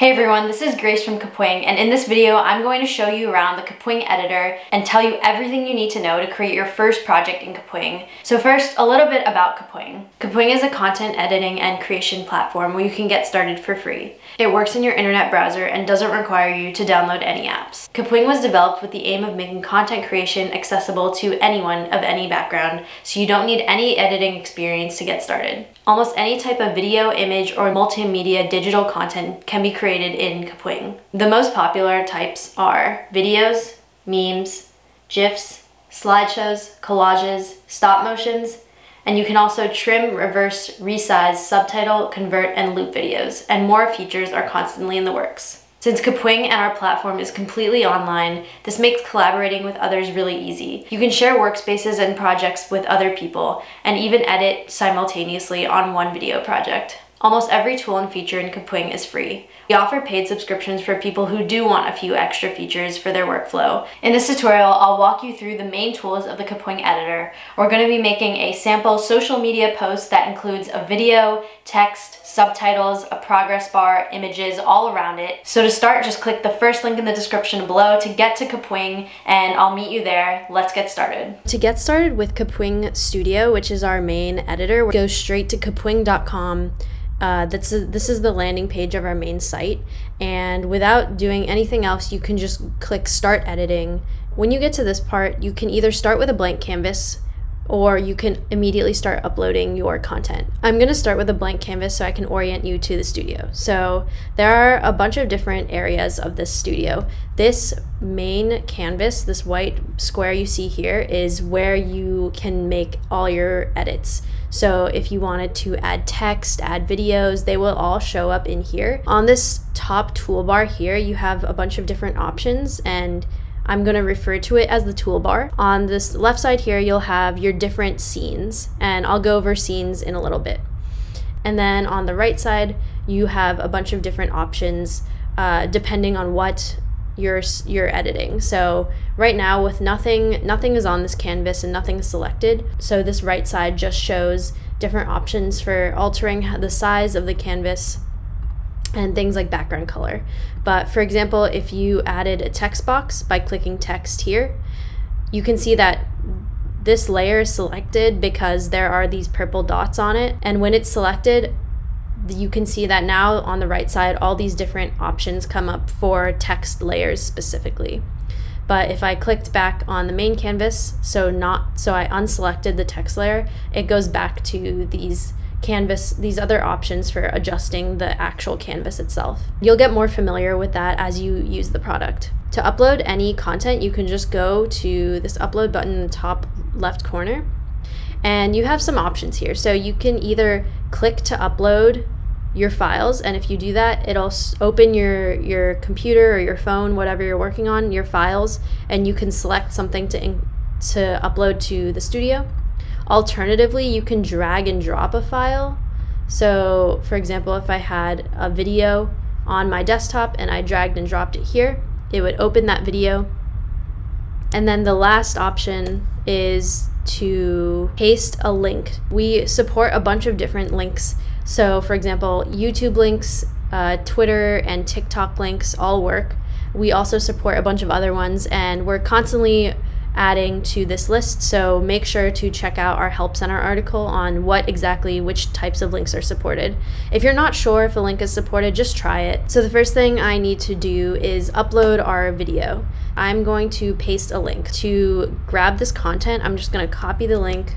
Hey everyone, this is Grace from Kapwing, and in this video, I'm going to show you around the Kapwing editor and tell you everything you need to know to create your first project in Kapwing. So first, a little bit about Kapwing. Kapwing is a content editing and creation platform where you can get started for free. It works in your internet browser and doesn't require you to download any apps. Kapwing was developed with the aim of making content creation accessible to anyone of any background, so you don't need any editing experience to get started. Almost any type of video, image, or multimedia digital content can be created in Kapwing. The most popular types are videos, memes, GIFs, slideshows, collages, stop motions, and you can also trim, reverse, resize, subtitle, convert, and loop videos, and more features are constantly in the works. Since Kapwing and our platform is completely online, this makes collaborating with others really easy. You can share workspaces and projects with other people, and even edit simultaneously on one video project. Almost every tool and feature in Kapwing is free. We offer paid subscriptions for people who do want a few extra features for their workflow. In this tutorial, I'll walk you through the main tools of the Kapwing editor. We're going to be making a sample social media post that includes a video, text, subtitles, a progress bar, images all around it. So to start, just click the first link in the description below to get to Kapwing and I'll meet you there. Let's get started. To get started with Kapwing Studio, which is our main editor, go straight to kapwing.com uh, that's a, this is the landing page of our main site. And without doing anything else you can just click start editing. When you get to this part you can either start with a blank canvas or you can immediately start uploading your content. I'm going to start with a blank canvas so I can orient you to the studio. So there are a bunch of different areas of this studio. This main canvas, this white square you see here, is where you can make all your edits. So if you wanted to add text, add videos, they will all show up in here. On this top toolbar here, you have a bunch of different options and I'm going to refer to it as the toolbar. On this left side here, you'll have your different scenes, and I'll go over scenes in a little bit. And then on the right side, you have a bunch of different options uh, depending on what you're you're editing. So right now with nothing nothing is on this canvas and nothing is selected. So this right side just shows different options for altering the size of the canvas and things like background color. But for example, if you added a text box by clicking text here, you can see that this layer is selected because there are these purple dots on it. And when it's selected, you can see that now on the right side, all these different options come up for text layers specifically. But if I clicked back on the main canvas, so not so I unselected the text layer, it goes back to these canvas, these other options for adjusting the actual canvas itself. You'll get more familiar with that as you use the product. To upload any content, you can just go to this upload button in the top left corner and you have some options here. So you can either click to upload your files and if you do that it'll open your your computer or your phone whatever you're working on your files and you can select something to to upload to the studio Alternatively, you can drag and drop a file. So, for example, if I had a video on my desktop and I dragged and dropped it here, it would open that video. And then the last option is to paste a link. We support a bunch of different links. So, for example, YouTube links, uh, Twitter, and TikTok links all work. We also support a bunch of other ones, and we're constantly adding to this list. So make sure to check out our Help Center article on what exactly which types of links are supported. If you're not sure if a link is supported, just try it. So the first thing I need to do is upload our video. I'm going to paste a link. To grab this content, I'm just going to copy the link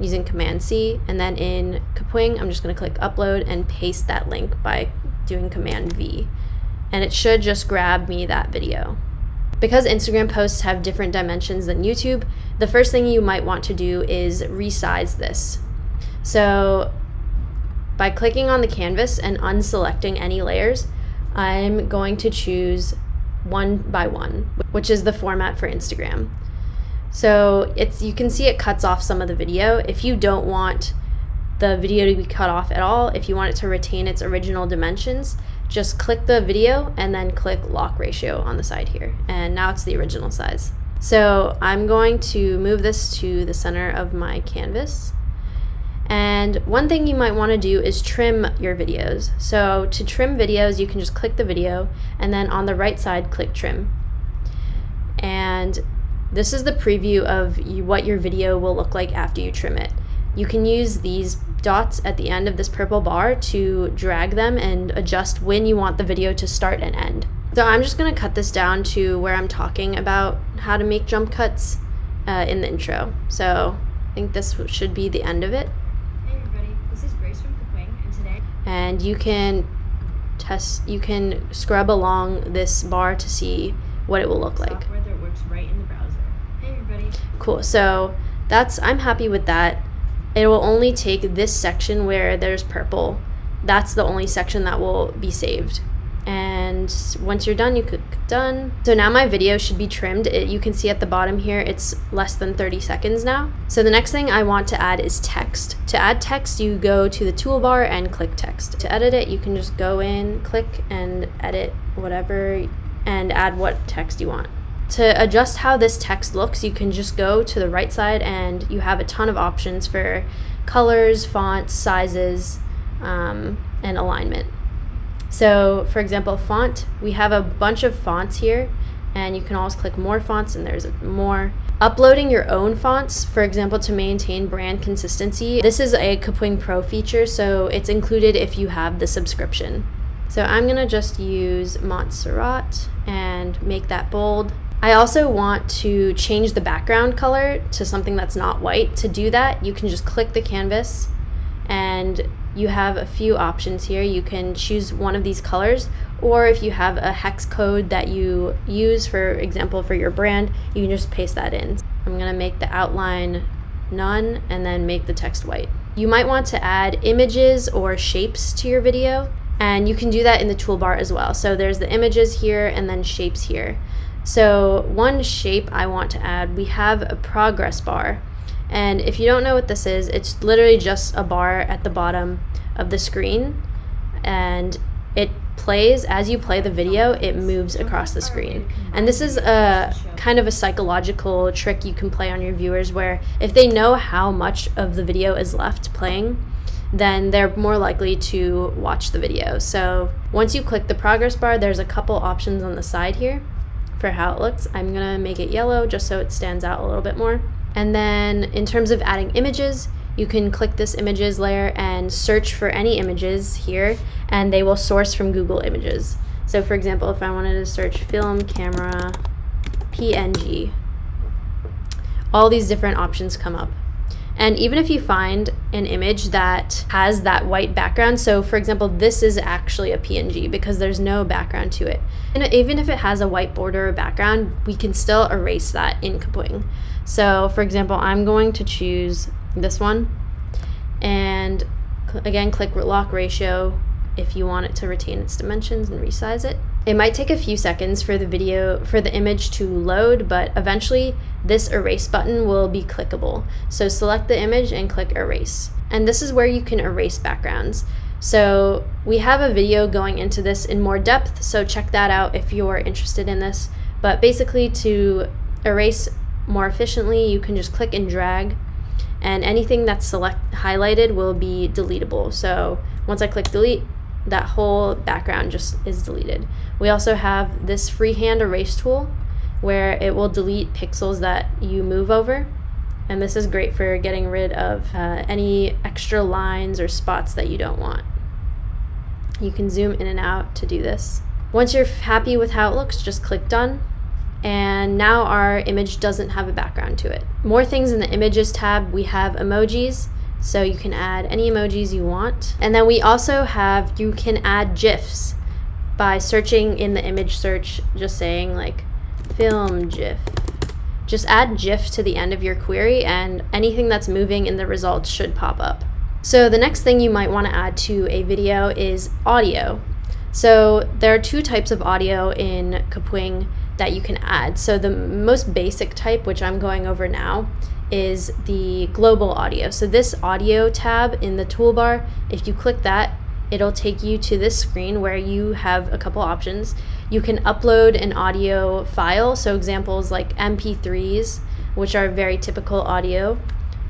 using Command C, and then in Kapwing, I'm just going to click upload and paste that link by doing Command V. And it should just grab me that video. Because Instagram posts have different dimensions than YouTube, the first thing you might want to do is resize this. So by clicking on the canvas and unselecting any layers, I'm going to choose one by one, which is the format for Instagram. So it's you can see it cuts off some of the video. If you don't want the video to be cut off at all, if you want it to retain its original dimensions, just click the video and then click lock ratio on the side here. And now it's the original size. So I'm going to move this to the center of my canvas. And one thing you might want to do is trim your videos. So to trim videos, you can just click the video and then on the right side, click trim. And this is the preview of what your video will look like after you trim it. You can use these dots at the end of this purple bar to drag them and adjust when you want the video to start and end. So I'm just gonna cut this down to where I'm talking about how to make jump cuts uh, in the intro. So I think this should be the end of it. Hey everybody, this is Grace from Kapwing, and today And you can test, you can scrub along this bar to see what it will look like. software that works right in the browser. Hey everybody. Cool. So that's I'm happy with that. It will only take this section where there's purple. That's the only section that will be saved. And once you're done, you click done. So now my video should be trimmed. It, you can see at the bottom here, it's less than 30 seconds now. So the next thing I want to add is text. To add text, you go to the toolbar and click text. To edit it, you can just go in, click and edit whatever and add what text you want. To adjust how this text looks, you can just go to the right side and you have a ton of options for colors, fonts, sizes, um, and alignment. So, for example, font, we have a bunch of fonts here, and you can always click more fonts, and there's more. Uploading your own fonts, for example, to maintain brand consistency. This is a Kapwing Pro feature, so it's included if you have the subscription. So I'm gonna just use Montserrat and make that bold. I also want to change the background color to something that's not white. To do that, you can just click the canvas and you have a few options here. You can choose one of these colors, or if you have a hex code that you use, for example, for your brand, you can just paste that in. I'm gonna make the outline none and then make the text white. You might want to add images or shapes to your video, and you can do that in the toolbar as well. So there's the images here and then shapes here. So one shape I want to add, we have a progress bar. And if you don't know what this is, it's literally just a bar at the bottom of the screen. And it plays, as you play the video, it moves across the screen. And this is a kind of a psychological trick you can play on your viewers where if they know how much of the video is left playing, then they're more likely to watch the video. So once you click the progress bar, there's a couple options on the side here for how it looks. I'm gonna make it yellow just so it stands out a little bit more. And then in terms of adding images, you can click this images layer and search for any images here and they will source from Google Images. So for example, if I wanted to search film, camera, PNG, all these different options come up. And even if you find an image that has that white background, so for example, this is actually a PNG because there's no background to it. And even if it has a white border or background, we can still erase that in Kapwing. So for example, I'm going to choose this one and again, click lock ratio if you want it to retain its dimensions and resize it. It might take a few seconds for the video, for the image to load, but eventually this erase button will be clickable. So select the image and click erase. And this is where you can erase backgrounds. So we have a video going into this in more depth, so check that out if you're interested in this. But basically to erase more efficiently, you can just click and drag and anything that's select highlighted will be deletable. So once I click delete, that whole background just is deleted. We also have this freehand erase tool where it will delete pixels that you move over. And this is great for getting rid of uh, any extra lines or spots that you don't want. You can zoom in and out to do this. Once you're happy with how it looks, just click done. And now our image doesn't have a background to it. More things in the images tab, we have emojis. So you can add any emojis you want. And then we also have, you can add GIFs by searching in the image search, just saying like film GIF. Just add GIF to the end of your query and anything that's moving in the results should pop up. So the next thing you might want to add to a video is audio. So there are two types of audio in Kapwing that you can add. So the most basic type, which I'm going over now, is the global audio. So this audio tab in the toolbar, if you click that, it'll take you to this screen where you have a couple options. You can upload an audio file, so examples like MP3s, which are very typical audio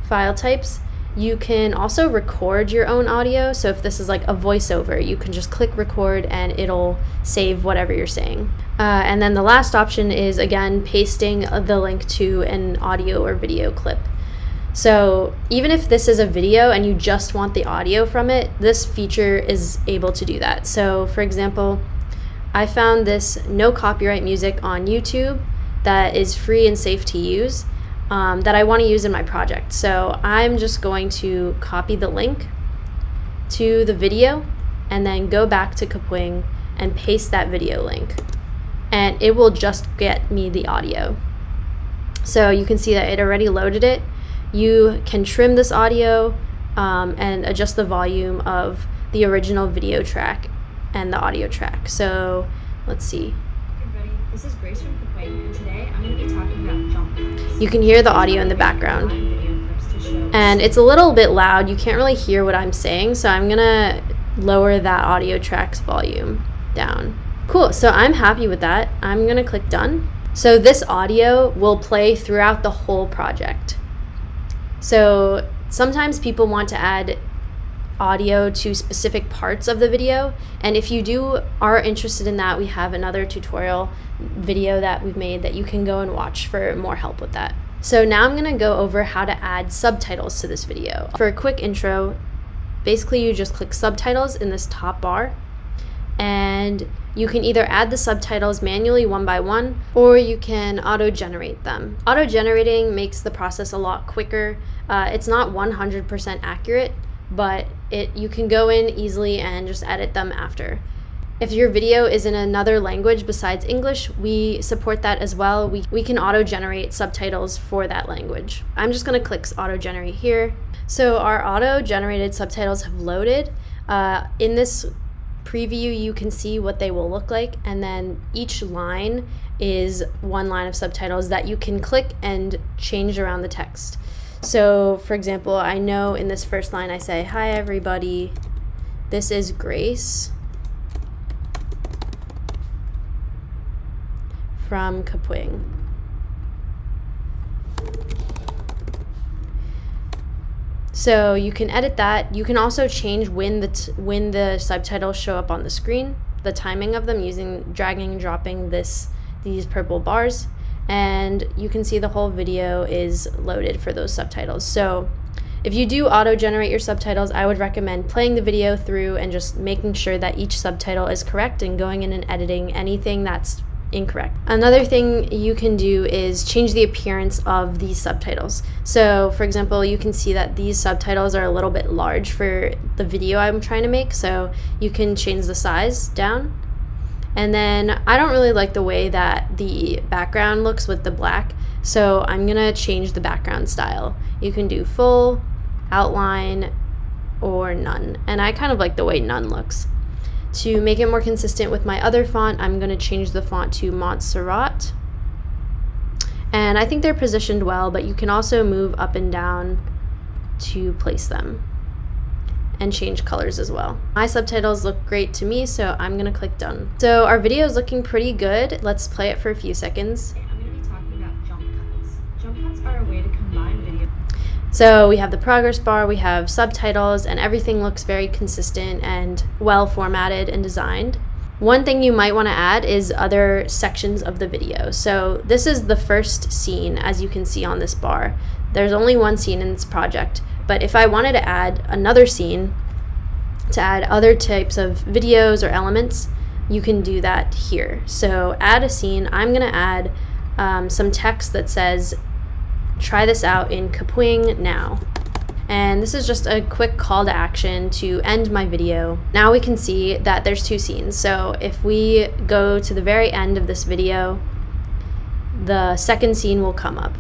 file types. You can also record your own audio. So if this is like a voiceover, you can just click record and it'll save whatever you're saying. Uh, and then the last option is again pasting the link to an audio or video clip. So even if this is a video and you just want the audio from it, this feature is able to do that. So for example, I found this no copyright music on YouTube that is free and safe to use um, that I want to use in my project. So I'm just going to copy the link to the video and then go back to Kapwing and paste that video link. And it will just get me the audio. So you can see that it already loaded it. You can trim this audio um, and adjust the volume of the original video track and the audio track. So let's see. everybody, this is Grace from and today I'm going to be talking about jump cuts. You can hear the audio in the background. Video clips to show And it's a little bit loud. You can't really hear what I'm saying, so I'm gonna lower that audio track's volume down. Cool, so I'm happy with that. I'm gonna click done. So this audio will play throughout the whole project. So sometimes people want to add audio to specific parts of the video. And if you do are interested in that, we have another tutorial video that we've made that you can go and watch for more help with that. So now I'm gonna go over how to add subtitles to this video. For a quick intro, basically you just click subtitles in this top bar and you can either add the subtitles manually one by one or you can auto generate them. Auto generating makes the process a lot quicker. Uh, it's not 100% accurate, but it you can go in easily and just edit them after. If your video is in another language besides English, we support that as well. We, we can auto generate subtitles for that language. I'm just gonna click auto generate here. So our auto generated subtitles have loaded. Uh, in this preview, you can see what they will look like, and then each line is one line of subtitles that you can click and change around the text. So, for example, I know in this first line I say, Hi, everybody, this is Grace from Kapwing. So you can edit that. You can also change when the when the subtitles show up on the screen, the timing of them using dragging and dropping this these purple bars, and you can see the whole video is loaded for those subtitles. So if you do auto generate your subtitles, I would recommend playing the video through and just making sure that each subtitle is correct and going in and editing anything that's incorrect. Another thing you can do is change the appearance of these subtitles. So, for example, you can see that these subtitles are a little bit large for the video I'm trying to make, so you can change the size down. And then I don't really like the way that the background looks with the black, so I'm gonna change the background style. You can do full, outline, or none. And I kind of like the way none looks. To make it more consistent with my other font, I'm going to change the font to Montserrat. And I think they're positioned well, but you can also move up and down to place them and change colors as well. My subtitles look great to me, so I'm gonna click done. So our video is looking pretty good. Let's play it for a few seconds. So we have the progress bar, we have subtitles, and everything looks very consistent and well formatted and designed. One thing you might want to add is other sections of the video. So this is the first scene, as you can see on this bar. There's only one scene in this project, but if I wanted to add another scene, to add other types of videos or elements, you can do that here. So add a scene, I'm gonna add um, some text that says try this out in Kapwing now. And this is just a quick call to action to end my video. Now we can see that there's two scenes. So if we go to the very end of this video, the second scene will come up.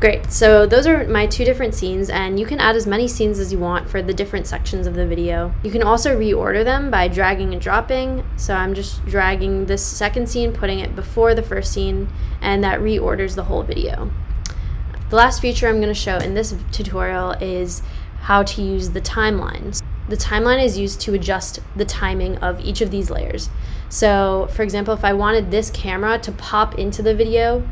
Great, so those are my two different scenes, and you can add as many scenes as you want for the different sections of the video. You can also reorder them by dragging and dropping. So I'm just dragging this second scene, putting it before the first scene, and that reorders the whole video. The last feature I'm going to show in this tutorial is how to use the timelines. The timeline is used to adjust the timing of each of these layers. So, for example, if I wanted this camera to pop into the video,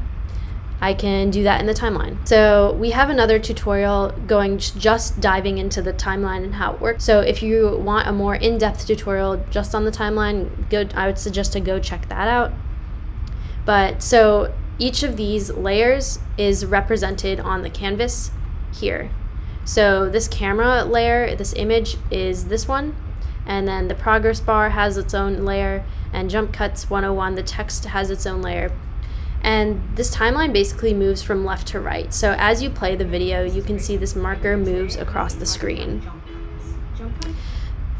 I can do that in the timeline. So we have another tutorial going just diving into the timeline and how it works. So if you want a more in-depth tutorial just on the timeline, go, I would suggest to go check that out. But so each of these layers is represented on the canvas here. So this camera layer, this image is this one, and then the progress bar has its own layer, and jump cuts 101, the text has its own layer. And this timeline basically moves from left to right. So as you play the video, you can see this marker moves across the screen.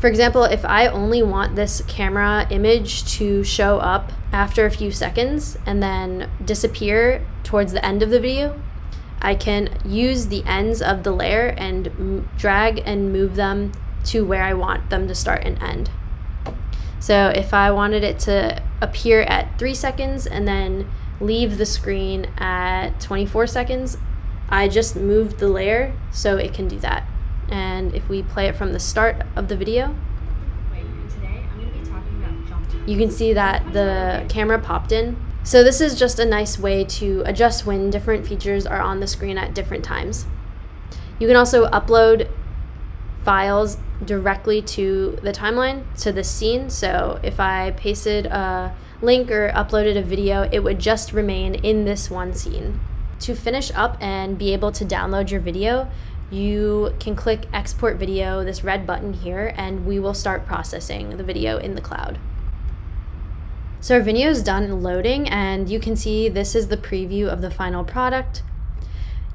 For example, if I only want this camera image to show up after a few seconds and then disappear towards the end of the video, I can use the ends of the layer and drag and move them to where I want them to start and end. So if I wanted it to appear at three seconds and then leave the screen at 24 seconds, I just moved the layer so it can do that. And if we play it from the start of the video, you can see that the camera popped in. So this is just a nice way to adjust when different features are on the screen at different times. You can also upload files directly to the timeline to the scene. So if I pasted a link or uploaded a video, it would just remain in this one scene. To finish up and be able to download your video, you can click export video, this red button here, and we will start processing the video in the cloud. So our video is done loading and you can see this is the preview of the final product.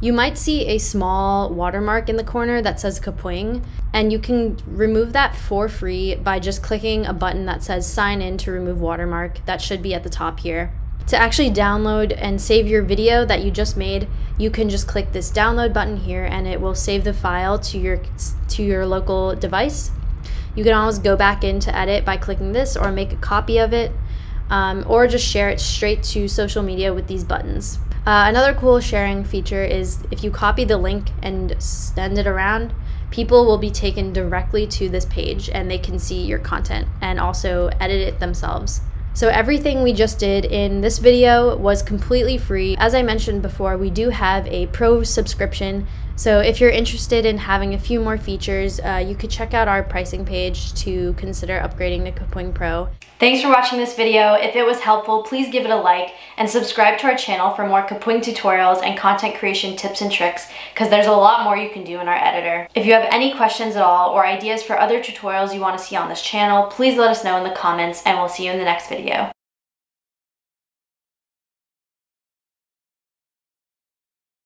You might see a small watermark in the corner that says Kapwing, and you can remove that for free by just clicking a button that says sign in to remove watermark. That should be at the top here. To actually download and save your video that you just made, you can just click this download button here and it will save the file to your to your local device. You can always go back in to edit by clicking this or make a copy of it um, or just share it straight to social media with these buttons. Uh, another cool sharing feature is if you copy the link and send it around, people will be taken directly to this page and they can see your content and also edit it themselves. So everything we just did in this video was completely free. As I mentioned before, we do have a pro subscription. So if you're interested in having a few more features, uh, you could check out our pricing page to consider upgrading to Kapwing Pro. Thanks for watching this video. If it was helpful, please give it a like and subscribe to our channel for more Kapwing tutorials and content creation tips and tricks because there's a lot more you can do in our editor. If you have any questions at all or ideas for other tutorials you want to see on this channel, please let us know in the comments and we'll see you in the next video.